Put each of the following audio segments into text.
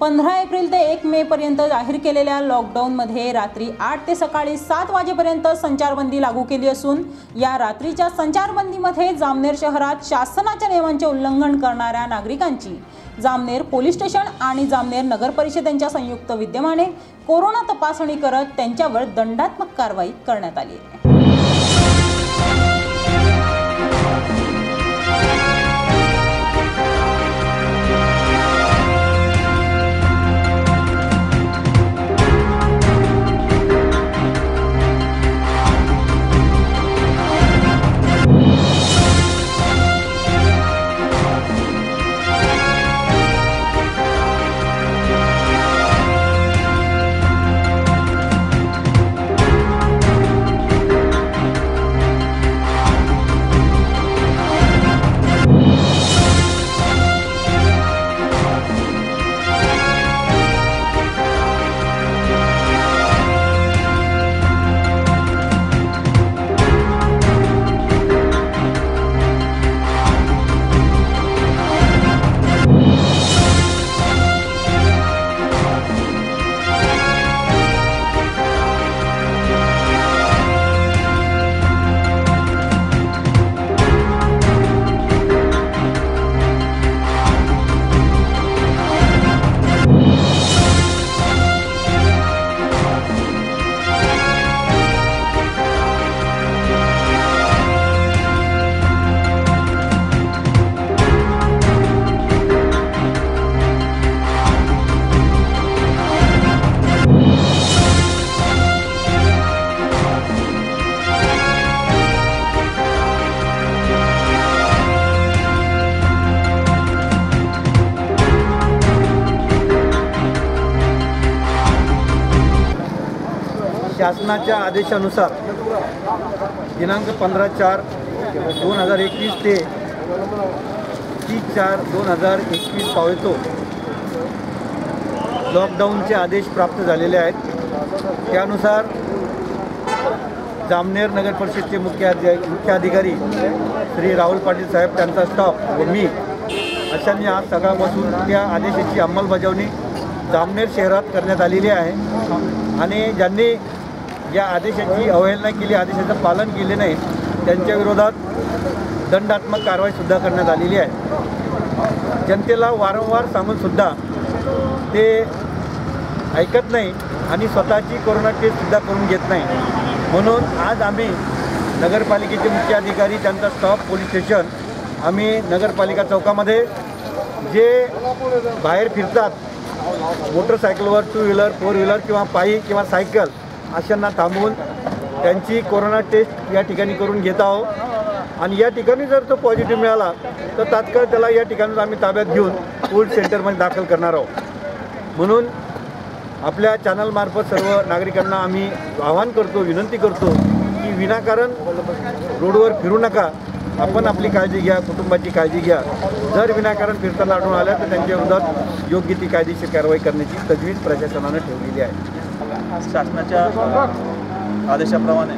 पंधरा एप्रिल ते एक मे पर्यंत जाहीर केलेल्या लॉकडाऊनमध्ये रात्री आठ ते सकाळी सात वाजेपर्यंत संचारबंदी लागू केली असून या रात्रीच्या संचारबंदीमध्ये जामनेर शहरात शासनाच्या नियमांचे उल्लंघन करणाऱ्या नागरिकांची जामनेर पोलीस स्टेशन आणि जामनेर नगर परिषदेच्या संयुक्त विद्यमाने कोरोना तपासणी करत त्यांच्यावर दंडात्मक कारवाई करण्यात आली आहे. शासनाच्या आदेशानुसार दिनांक पंधरा चार दोन हजार एकवीस ते तीस चार दोन हजार एकवीस पावतो. लॉकडाऊनचे आदेश प्राप्त झालेले आहेत. त्यानुसार जामनेर नगर परिषदचे मुख्य मुख्याधिकारी मुख्य अधिकारी श्री राहुल पाटील साहेब त्यांचा स्टाफ व मी अशांनी आज सकाळपासून त्या आदेशाची अंमलबजावणी जामनेर शहरात करण्यात आलेली आहे. आणि ज्यांनी या आदेशाची अवहेलना केली आदेशाचं पालन केले नाही त्यांच्या विरोधात दंडात्मक कारवाईसुद्धा करण्यात आलेली आहे. जनतेला वारंवार सांगूनसुद्धा ते ऐकत नाही आणि स्वतःची कोरोना टेस्टसुद्धा करून घेत नाही. म्हणून आज आम्ही नगरपालिकेचे मुख्य अधिकारी त्यांचा स्टॉप पोलीस स्टेशन आम्ही नगरपालिका चौकामध्ये जे बाहेर फिरतात मोटरसायकलवर टू व्हीलर फोर व्हीलर किंवा पायी किंवा सायकल अशांना थांबवून त्यांची कोरोना टेस्ट या ठिकाणी करून घेत आहोत. आणि या ठिकाणी जर तो पॉझिटिव्ह मिळाला तर तात्काळ त्याला या ठिकाणून आम्ही ताब्यात घेऊन कोविड सेंटरमध्ये दाखल करणार आहोत. म्हणून आपल्या चॅनलमार्फत सर्व नागरिकांना आम्ही आवाहन करतो विनंती करतो की विनाकारण रोडवर फिरू नका. आपण आपली काळजी घ्या कुटुंबाची काळजी घ्या. जर विनाकारण फिरताना आढळून आल्या तर त्यांच्या विरोधात योग्य ती कायदेशीर कारवाई करण्याची तजवीज प्रशासनानं ठेवलेली आहे. शासनाच्या आदेशाप्रमाणे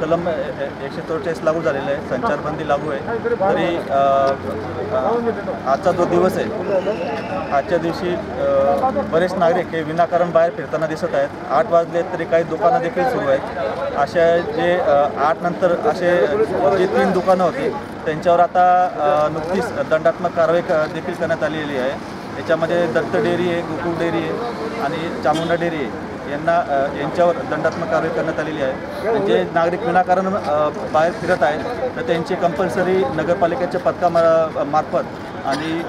कलम एकशे चौवेचाळीस लागू झालेलं आहे संचारबंदी लागू आहे. तरी आजचा जो दिवस आहे आजच्या दिवशी बरेच नागरिक हे विनाकारण बाहेर फिरताना दिसत आहेत. आठ वाजले तरी काही दुकानं देखील सुरू आहेत. अशा जे आठ नंतर असे जे तीन दुकानं होती त्यांच्यावर आता नुकतीच दंडात्मक कारवाई देखील करण्यात आलेली आहे. याच्यामध्ये दत्त डेअरी आहे गोकुळ डेअरी आहे आणि चामुंडा डेअरी आहे. यांना यांच्यावर दंडात्मक कारवाई करण्यात आलेली आहे. जे नागरिक विनाकारण बाहेर फिरत आहेत तर त्यांची कंपल्सरी नगरपालिकेच्या पथका मार्फत आणि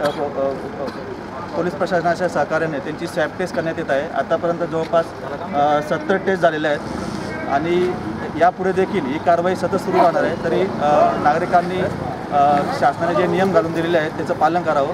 पोलीस प्रशासनाच्या सहकार्याने त्यांची स्वॅब टेस्ट करण्यात येत आहे. आतापर्यंत जवळपास सत्तर टेस्ट झालेल्या आहेत. आणि यापुढे देखील ही कारवाई सतत सुरू राहणार आहे. तरी नागरिकांनी शासनाने जे नियम घालून दिलेले आहेत त्याचं पालन करावं.